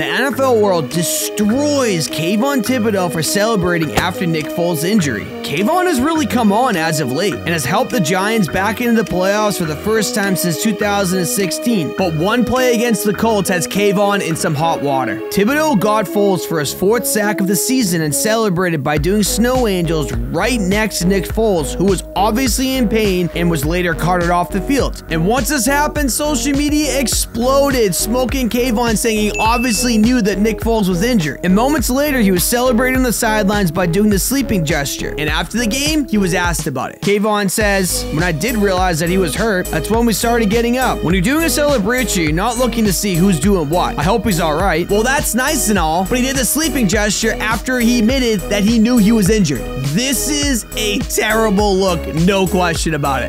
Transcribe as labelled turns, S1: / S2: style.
S1: The NFL world destroys Kayvon Thibodeaux for celebrating after Nick Foles' injury. Kayvon has really come on as of late and has helped the Giants back into the playoffs for the first time since 2016. But one play against the Colts has Kayvon in some hot water. Thibodeaux got Foles for his fourth sack of the season and celebrated by doing snow angels right next to Nick Foles, who was obviously in pain and was later carted off the field. And once this happened, social media exploded, smoking Kayvon saying he knew that Nick Foles was injured. And moments later, he was celebrating the sidelines by doing the sleeping gesture. And after the game, he was asked about it. Kayvon says, When I did realize that he was hurt, that's when we started getting up. When you're doing a celebration, you're not looking to see who's doing what. I hope he's alright. Well, that's nice and all, but he did the sleeping gesture after he admitted that he knew he was injured. This is a terrible look, no question about it.